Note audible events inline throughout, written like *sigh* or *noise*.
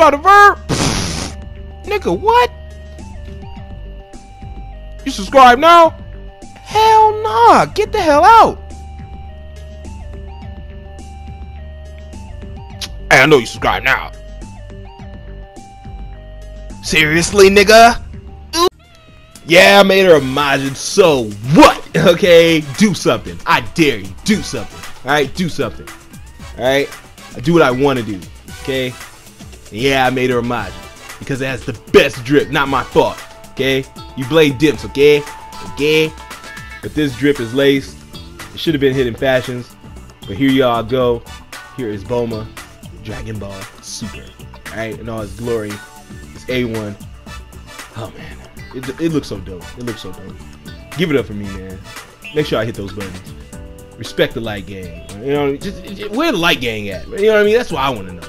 Got to Verb? Nigga, what? You subscribe now? Hell nah, get the hell out. Hey, I know you subscribe now. Seriously, nigga? Yeah, I made her a Majin, so what? *laughs* Okay, do something. I dare you, do something. Alright, do something. Alright? I do what I want to do. Okay? Yeah, I made her a Majin. Because it has the best drip, not my fault. Okay? You blame dips, okay? Okay? But this drip is laced. It should have been hidden fashions. But here y'all go. Here is Bulma. Dragon Ball Super. Alright? In all its glory. It's A1. Oh man. It, it looks so dope. It looks so dope. Give it up for me, man. Make sure I hit those buttons. Respect the light gang. You know, just, just- where the light gang at? You know what I mean? That's what I want to know.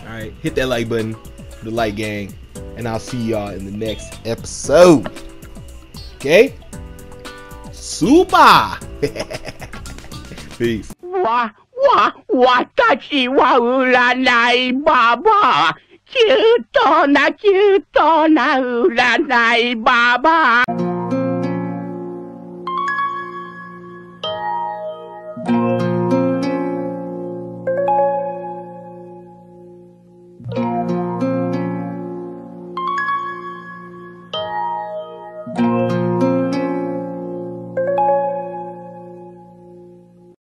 All right, hit that like button, for the light gang, and I'll see y'all in the next episode. Okay? Super. *laughs* Peace. わ、わ、私は占いババア。キュートな、キュートな占いババア。